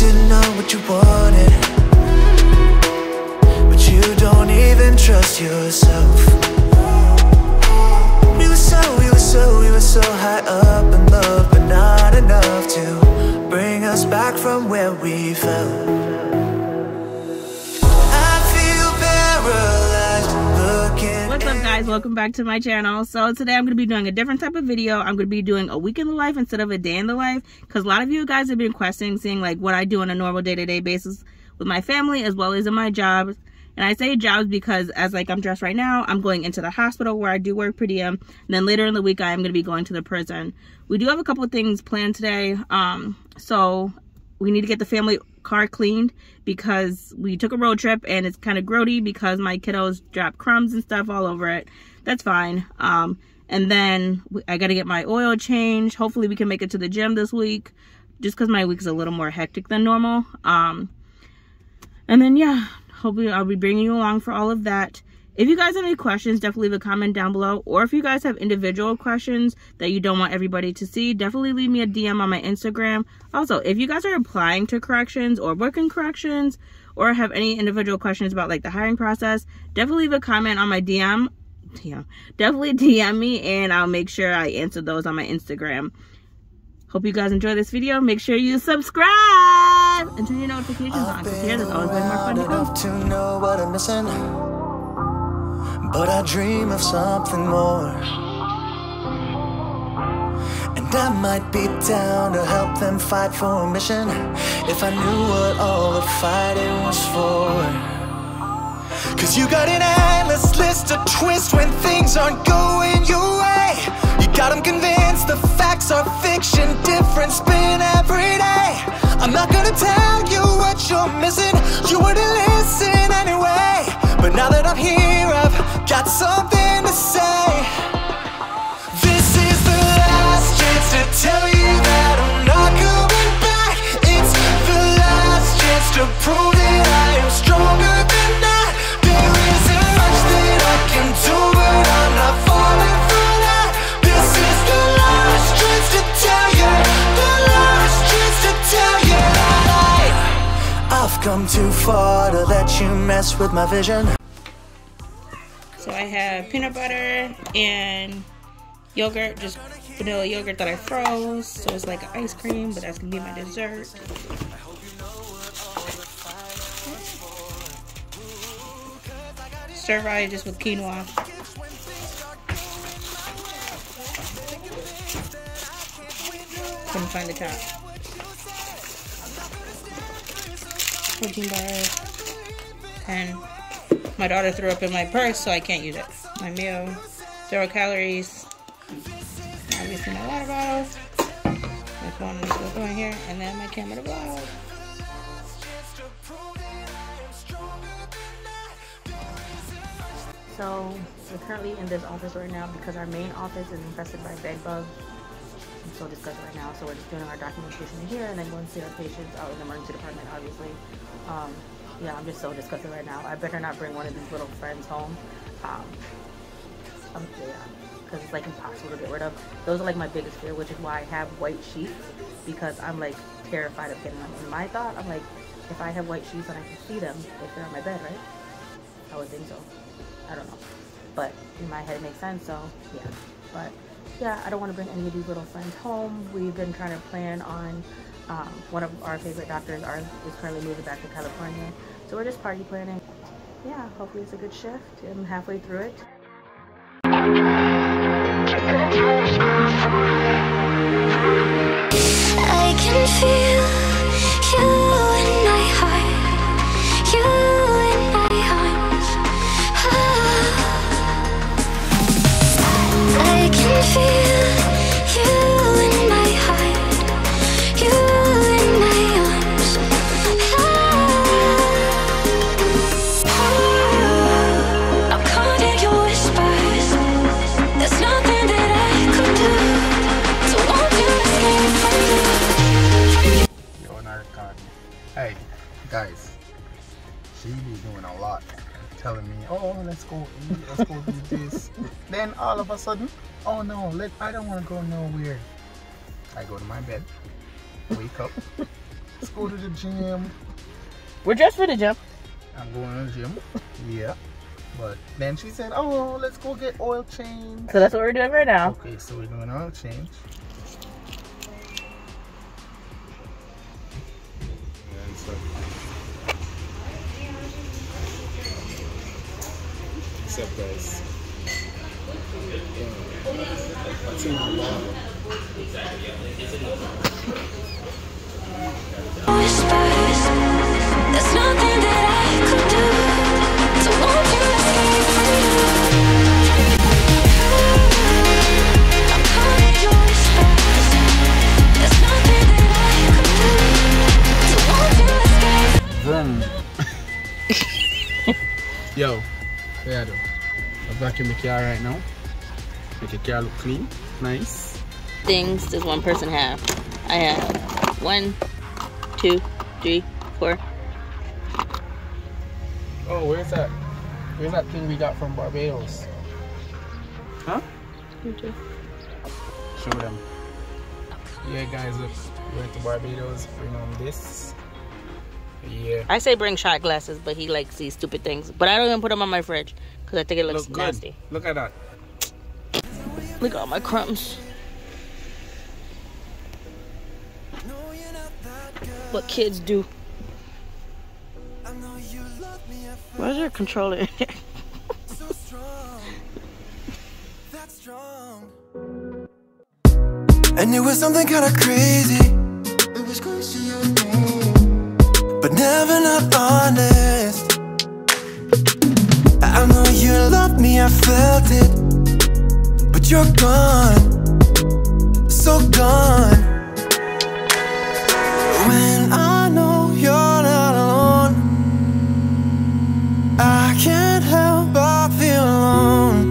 didn't know what you wanted. But you don't even trust yourself. We were so, we were so, we were so high up in love, but not enough to bring us back from where we fell. What's up guys, welcome back to my channel. So today I'm going to be doing a different type of video. I'm going to be doing a week in the life instead of a day in the life because a lot of you guys have been questioning seeing like what I do on a normal day-to-day basis with my family as well as in my jobs. And I say jobs because as like I'm dressed right now, I'm going into the hospital where I do work per diem. And then later in the week, I am going to be going to the prison. We do have a couple of things planned today. Um, so we need to get the family car cleaned because we took a road trip and it's kind of grody because my kiddos dropped crumbs and stuff all over it. That's fine. Um, and then I got to get my oil changed. Hopefully we can make it to the gym this week just because my week is a little more hectic than normal. Um, and then, yeah, hopefully I'll be bringing you along for all of that. If you guys have any questions, definitely leave a comment down below. Or if you guys have individual questions that you don't want everybody to see, definitely leave me a DM on my Instagram. Also, if you guys are applying to corrections or working corrections or have any individual questions about like the hiring process, definitely leave a comment on my DM. Yeah, definitely DM me and I'll make sure I answer those on my Instagram. Hope you guys enjoy this video. Make sure you subscribe and turn your notifications on because here there's always way more fun to know what I'm missing. But I dream of something more. And I might be down to help them fight for a mission if I knew what all the fighting was for. Cause you got an endless list of twists when things aren't going your way. You got them convinced the facts are fiction, different spin every day. I'm not gonna tell you what you're missing, you wouldn't listen anyway. But now that I'm here, got something to say. This is the last chance to tell you that I'm not coming back. It's the last chance to prove that I am stronger than that. There isn't much that I can do, but I'm not falling for that. This is the last chance to tell you, the last chance to tell you I've come too far to let you mess with my vision. So I have peanut butter and yogurt, just vanilla yogurt that I froze. So it's like ice cream, but that's gonna be my dessert. Stir fry just with quinoa. Couldn't find the top. Protein bars. And my daughter threw up in my purse, so I can't use it. My meal, zero calories. Obviously, my water bottle. My phone is still going here, and then my camera vlog. So we're currently in this office right now because our main office is infested by bed bugs. I'm so disgusted right now. So we're just doing our documentation here and then going to see our patients out in the emergency department, obviously. Um, yeah, I'm just so disgusted right now. I better not bring one of these little friends home. Um, um, yeah, because it's like impossible to get rid of. Those are like my biggest fear, which is why I have white sheets because I'm like terrified of getting them. In my thought, I'm like, if I have white sheets and I can see them, if they're on my bed, right? I would think so. I don't know. But in my head, it makes sense, so yeah. But yeah, I don't want to bring any of these little friends home. We've been trying to plan on um, one of our favorite doctors are, is currently moving back to California. So we're just party planning. Yeah, hopefully it's a good shift. I'm halfway through it. She be doing a lot. Telling me, oh, let's go eat, let's go do this. then all of a sudden, oh no, let I don't want to go nowhere. I go to my bed, wake up, let's go to the gym. We're dressed for the gym. I'm going to the gym. Yeah. But then she said, oh, let's go get oil change. So that's what we're doing right now. Okay, so we're doing oil change. Won't you escape? Vroom. Yo, yeah, though. I'm vacuum the car right now. Make the car look clean, nice. Things does one person have? I have one, two, three, four. Oh, where's that? Where's that thing we got from Barbados? Huh? two. Show them. Yeah, guys, look. We went to Barbados. Bring on this. Yeah. I say bring shot glasses, but he likes these stupid things. But I don't even put them on my fridge because I think it looks Look good. nasty. Look at that. Look at all my crumbs. What kids do. Where's your controller? in here? And it was something kinda crazy. It was crazy, but never not honest. You love me, I felt it, but you're gone, so gone. When I know you're not alone, I can't help but feel alone.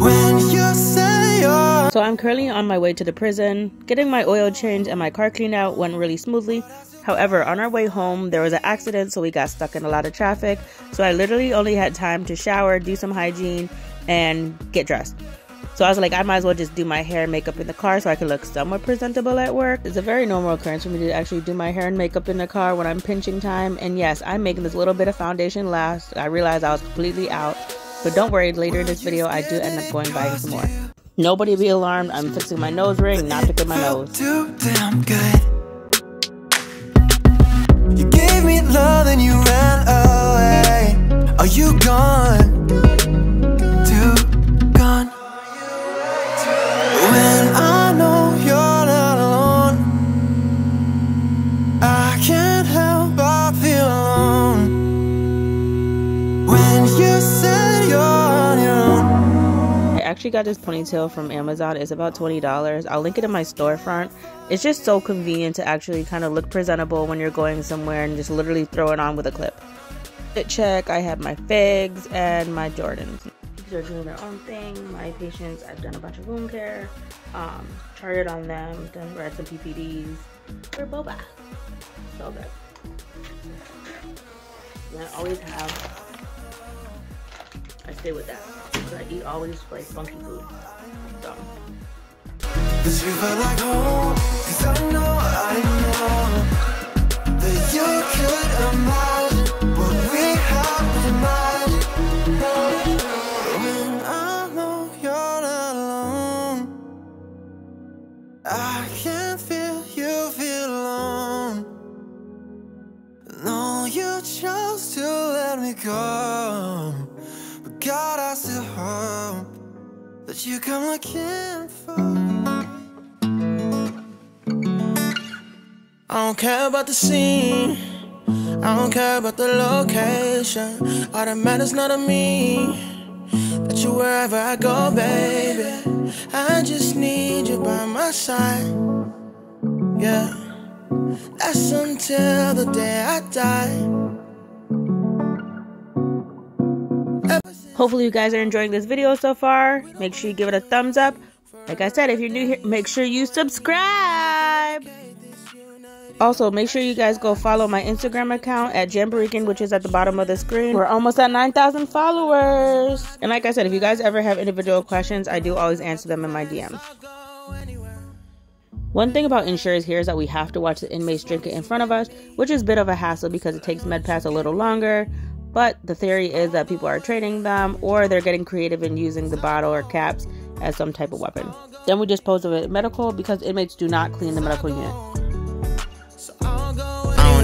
When you say you're So I'm currently on my way to the prison. Getting my oil changed and my car cleaned out went really smoothly. However, on our way home, there was an accident, so we got stuck in a lot of traffic. So I literally only had time to shower, do some hygiene, and get dressed. So I was like, I might as well just do my hair and makeup in the car so I can look somewhat presentable at work. It's a very normal occurrence for me to actually do my hair and makeup in the car when I'm pinching time. And yes, I'm making this little bit of foundation last. I realized I was completely out. But don't worry, later in this video, I do end up going buying some more. Nobody be alarmed. I'm fixing my nose ring, not picking my nose. too damn good. Love, then you ran away. Are you gone? Actually got this ponytail from Amazon. It's about $20. I'll link it in my storefront. It's just so convenient to actually kind of look presentable when you're going somewhere and just literally throw it on with a clip. Fit check, I have my figs and my Jordans. These are doing their own thing. My patients, I've done a bunch of wound care, um, charted on them, done read some PPDs. We're boba. So good. And I always have I stay with that. 'Cause I eat always like funky food. So. Cause you felt like home Cause I know, I know That you could imagine What we have imagined When I know you're not alone I can feel you feel alone. No, you chose to let me go you come looking for. I don't care about the scene. I don't care about the location. All that matters not to me. That you wherever I go, baby. I just need you by my side. Yeah. That's until the day I die. Hopefully you guys are enjoying this video so far. Make sure you give it a thumbs up. Like I said, if you're new here, make sure you subscribe. Also, make sure you guys go follow my Instagram account at Jampuerican, which is at the bottom of the screen. We're almost at 9,000 followers. And like I said, if you guys ever have individual questions, I do always answer them in my DMs. One thing about insurers here is that we have to watch the inmates drink it in front of us, which is a bit of a hassle because it takes MedPass a little longer. But the theory is that people are trading them or they're getting creative in using the bottle or caps as some type of weapon. Then we dispose of it medical because inmates do not clean the medical unit.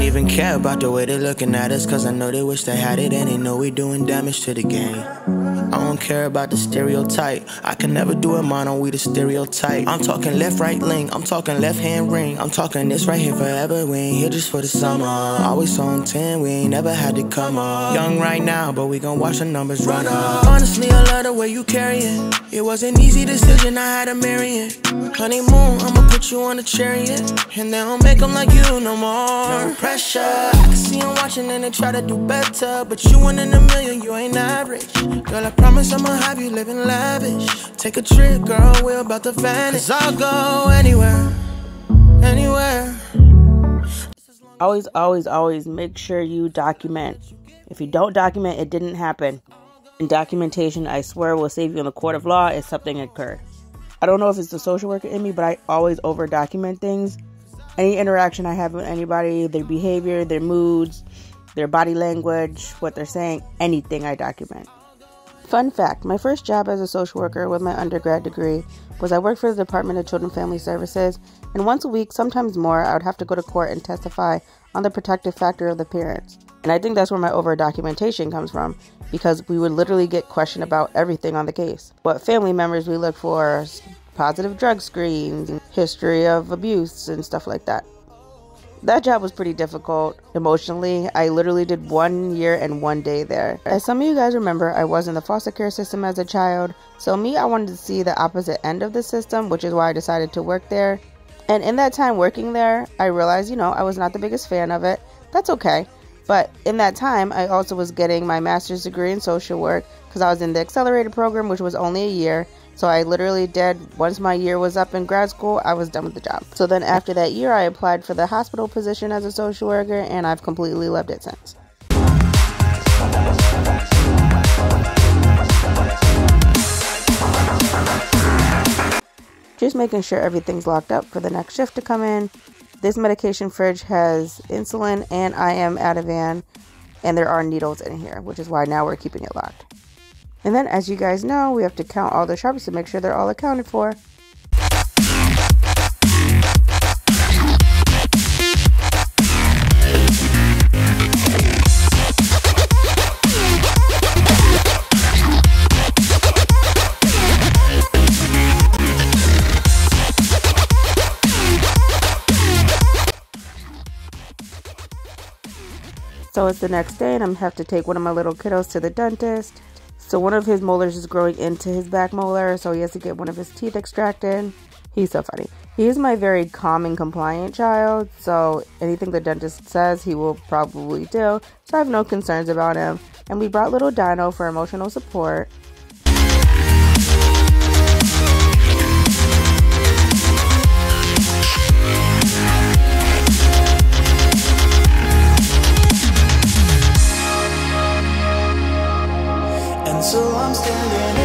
Don't even care about the way they're looking at us, cause I know they wish they had it and they know we doing damage to the game. I don't care about the stereotype. I can never do it mono, we the stereotype. I'm talking left, right link, I'm talking left hand ring. I'm talking this right here forever. We ain't here just for the summer. Always on 10, we ain't never had to come up. Young right now, but we gon' watch the numbers run up. Honestly, I love the way you carry it. It was an easy decision, I had to marry it. Honeymoon, I'ma put you on a chariot. And they don't make them like you no more. Pressure. I can see them watching and they try to do better. But you one in a million, you ain't average. Girl, I promise I'ma have you living lavish. Take a trip, girl, we're about to vanish. Cause I'll go anywhere, anywhere. Always, always, always make sure you document. If you don't document, it didn't happen. And documentation, I swear, will save you in the court of law if something occurred. I don't know if it's the social worker in me, but I always over document things. Any interaction I have with anybody, their behavior, their moods, their body language, what they're saying, anything I document. Fun fact my first job as a social worker with my undergrad degree was I worked for the Department of Children and Family Services, and once a week, sometimes more, I would have to go to court and testify on the protective factor of the parents. And I think that's where my over documentation comes from because we would literally get questioned about everything on the case. What family members we look for, positive drug screens, history of abuse, and stuff like that. That job was pretty difficult emotionally. I literally did one year and one day there. As some of you guys remember, I was in the foster care system as a child. So, me, I wanted to see the opposite end of the system, which is why I decided to work there. And in that time working there, I realized, you know, I was not the biggest fan of it. That's okay. But in that time, I also was getting my master's degree in social work because I was in the accelerated program, which was only a year. So I literally did, once my year was up in grad school, I was done with the job. So then after that year, I applied for the hospital position as a social worker, and I've completely loved it since. Just making sure everything's locked up for the next shift to come in. This medication fridge has insulin and IM Ativan, and there are needles in here, which is why now we're keeping it locked. And then, as you guys know, we have to count all the sharps to make sure they're all accounted for. So it's the next day, and I'm have to take one of my little kiddos to the dentist. So one of his molars is growing into his back molar, so he has to get one of his teeth extracted. He's so funny. He is my very calm and compliant child, so anything the dentist says, he will probably do. So I have no concerns about him. And we brought little Dino for emotional support. So I'm standing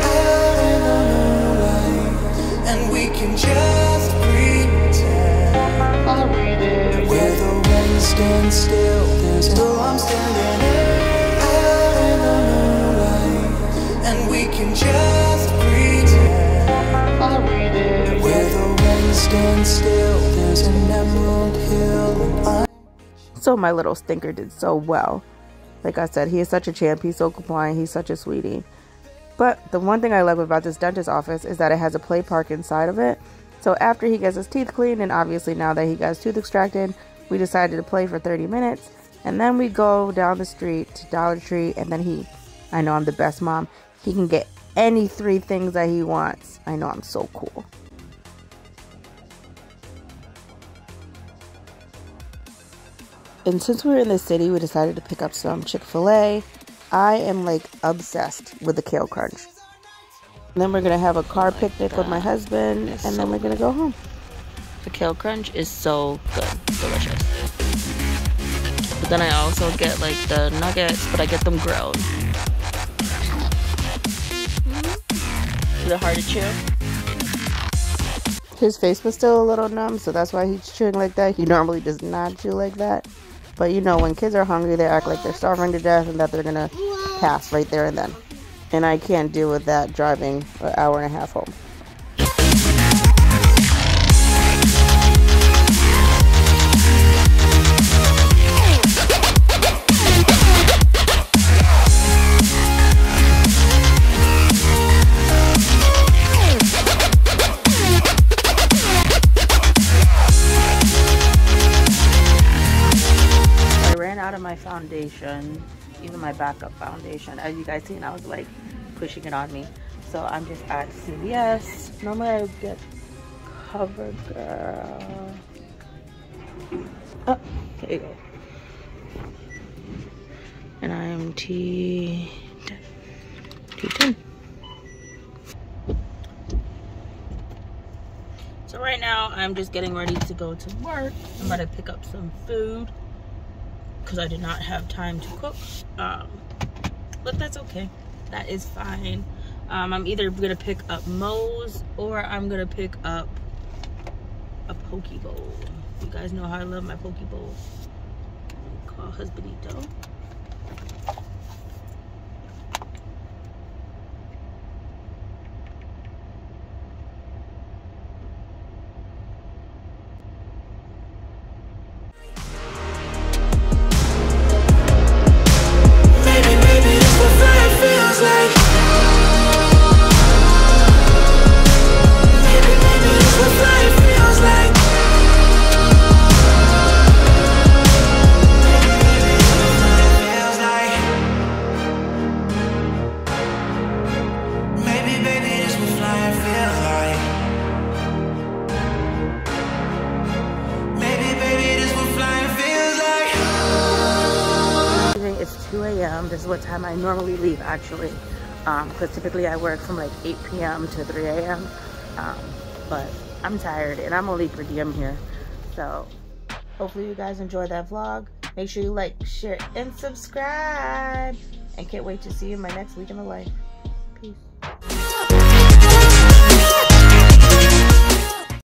out in the moonlight, and we can just pretend where the rain stands still. There's so I'm standing out in the moonlight, and we can just pretend where the rain stands still. There's an emerald hill, and I. So my little stinker did so well. Like I said, he is such a champ. He's so compliant. He's such a sweetie. But the one thing I love about this dentist office is that it has a play park inside of it. So after he gets his teeth cleaned, and obviously now that he got his tooth extracted, we decided to play for 30 minutes. And then we go down the street to Dollar Tree, and then he, I know I'm the best mom, he can get any three things that he wants. I know I'm so cool. And since we were in the city, we decided to pick up some Chick fil A. I am like obsessed with the kale crunch. And then we're gonna have a car picnic with my husband, and then we're gonna go home. The kale crunch is so good, delicious. But then I also get like the nuggets, but I get them grilled. Is it hard to chew? his face was still a little numb, so that's why he's chewing like that. He normally does not chew like that. But you know, when kids are hungry, they act like they're starving to death and that they're gonna pass right there and then. And I can't deal with that driving an hour and a half home. Foundation, even my backup foundation. As you guys seen, I was like pushing it on me. So I'm just at CVS. Normally I would get CoverGirl. Oh, there you go. And I am T T10. So right now I'm just getting ready to go to work. I'm to pick up some food because I did not have time to cook. Um, but that's okay. That is fine. Um, I'm either gonna pick up Moe's or I'm gonna pick up a poke bowl. You guys know how I love my poke bowl. Call husbandito. It's 2 a.m. This is what time I normally leave actually. Because typically I work from like 8 p.m. to 3 a.m. Um, but I'm tired and I'm only per diem here. So hopefully you guys enjoyed that vlog. Make sure you like, share, and subscribe. And can't wait to see you in my next week in the life.